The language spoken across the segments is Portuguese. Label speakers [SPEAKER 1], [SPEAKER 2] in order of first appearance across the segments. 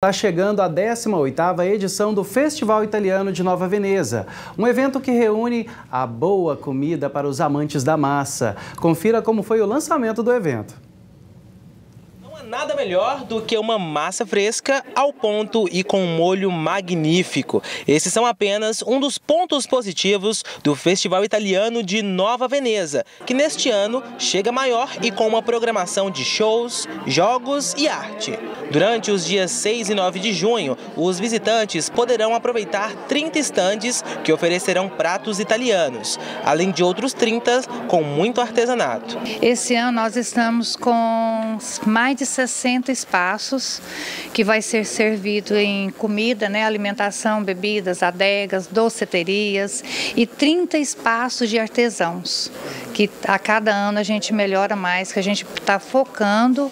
[SPEAKER 1] Está chegando a 18ª edição do Festival Italiano de Nova Veneza, um evento que reúne a boa comida para os amantes da massa. Confira como foi o lançamento do evento.
[SPEAKER 2] Nada melhor do que uma massa fresca ao ponto e com um molho magnífico. Esses são apenas um dos pontos positivos do Festival Italiano de Nova Veneza, que neste ano chega maior e com uma programação de shows, jogos e arte. Durante os dias 6 e 9 de junho, os visitantes poderão aproveitar 30 estandes que oferecerão pratos italianos, além de outros 30 com muito artesanato.
[SPEAKER 3] Esse ano nós estamos com mais de 60 espaços que vai ser servido em comida, né, alimentação, bebidas, adegas, doceterias e 30 espaços de artesãos, que a cada ano a gente melhora mais, que a gente está focando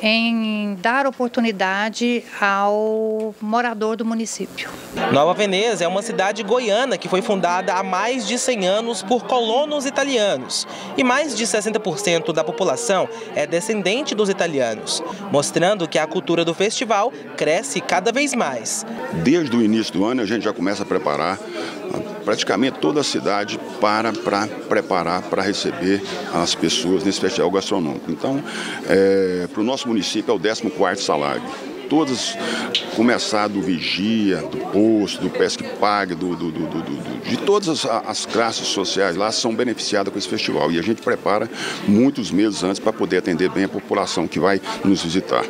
[SPEAKER 3] em dar oportunidade ao morador do município.
[SPEAKER 2] Nova Veneza é uma cidade goiana que foi fundada há mais de 100 anos por colonos italianos e mais de 60% da população é descendente dos italianos, mostrando que a cultura do festival cresce cada vez mais.
[SPEAKER 4] Desde o início do ano a gente já começa a preparar praticamente toda a cidade para, para preparar para receber as pessoas nesse festival gastronômico. Então, é, para o nosso município é o 14º salário todas, começar do vigia, do posto, do pesque pague, do, do, do, do, de todas as, as classes sociais lá são beneficiadas com esse festival. E a gente prepara muitos meses antes para poder atender bem a população que vai nos visitar.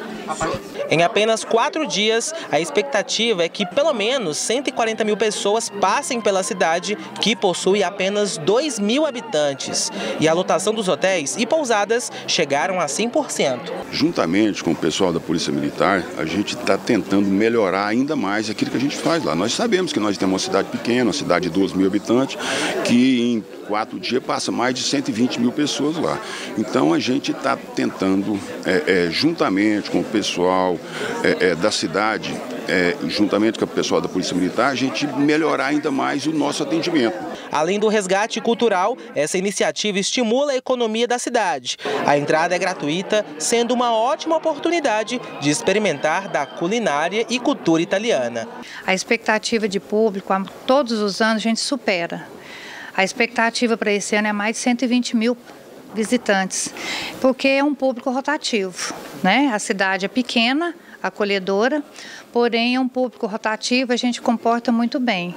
[SPEAKER 2] Em apenas quatro dias, a expectativa é que pelo menos 140 mil pessoas passem pela cidade, que possui apenas 2 mil habitantes. E a lotação dos hotéis e pousadas chegaram a 100%.
[SPEAKER 4] Juntamente com o pessoal da Polícia Militar, a gente está tentando melhorar ainda mais aquilo que a gente faz lá. Nós sabemos que nós temos uma cidade pequena, uma cidade de 2 mil habitantes, que em quatro dias passa mais de 120 mil pessoas lá. Então a gente está tentando, é, é, juntamente com o pessoal é, é, da cidade, é, juntamente com o pessoal da Polícia Militar, a gente melhorar ainda mais o nosso atendimento.
[SPEAKER 2] Além do resgate cultural, essa iniciativa estimula a economia da cidade. A entrada é gratuita, sendo uma ótima oportunidade de experimentar da culinária e cultura italiana.
[SPEAKER 3] A expectativa de público, todos os anos, a gente supera. A expectativa para esse ano é mais de 120 mil visitantes, porque é um público rotativo. Né? A cidade é pequena, acolhedora, porém é um público rotativo, a gente comporta muito bem.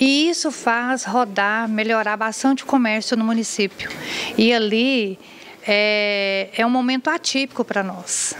[SPEAKER 3] E isso faz rodar, melhorar bastante o comércio no município. E ali é, é um momento atípico para nós.